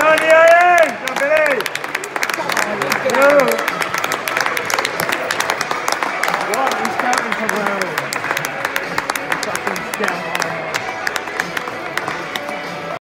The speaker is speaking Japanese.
Daniel! Camperei! Não!